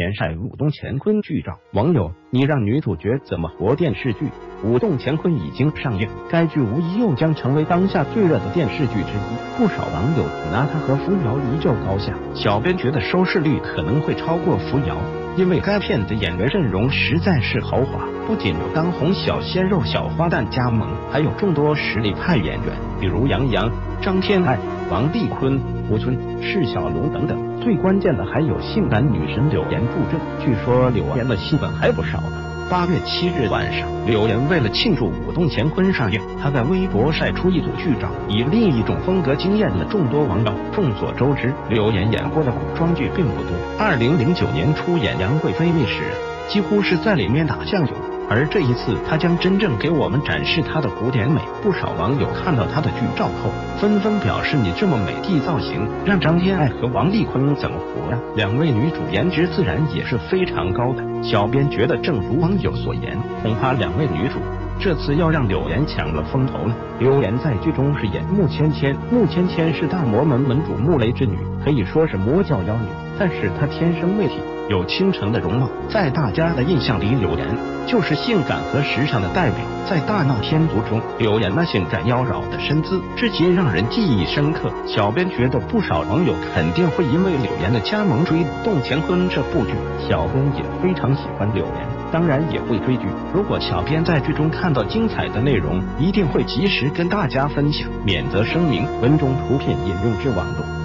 连晒武动乾坤剧照，网友你让女主角怎么活？电视剧《武动乾坤》已经上映，该剧无疑又将成为当下最热的电视剧之一。不少网友拿它和扶摇一较高下，小编觉得收视率可能会超过扶摇，因为该片的演员阵容实在是豪华，不仅有当红小鲜肉、小花旦加盟，还有众多实力派演员，比如杨洋、张天爱、王丽坤、吴尊、释小龙等等。最关键的还有性感女神柳岩助阵，据说柳岩的戏份还不少呢。八月七日晚上，柳岩为了庆祝《武动乾坤》上映，她在微博晒出一组剧照，以另一种风格惊艳了众多网友。众所周知，柳岩演过的古装剧并不多，二零零九年出演《杨贵妃秘史》，几乎是在里面打酱油。而这一次，他将真正给我们展示她的古典美。不少网友看到她的剧照后，纷纷表示：“你这么美的造型，让张天爱和王丽坤怎么活呀？”两位女主颜值自然也是非常高的。小编觉得，正如网友所言，恐怕两位女主这次要让柳岩抢了风头了。柳岩在剧中饰演穆芊芊，穆芊芊是大魔门门主穆雷之女，可以说是魔教妖女，但是她天生媚体。有倾城的容貌，在大家的印象里，柳岩就是性感和时尚的代表。在《大闹天竺》中，柳岩那性感妖娆的身姿，至今让人记忆深刻。小编觉得，不少网友肯定会因为柳岩的加盟追《动乾坤》这部剧。小编也非常喜欢柳岩，当然也会追剧。如果小编在剧中看到精彩的内容，一定会及时跟大家分享。免责声明：文中图片引用至网络。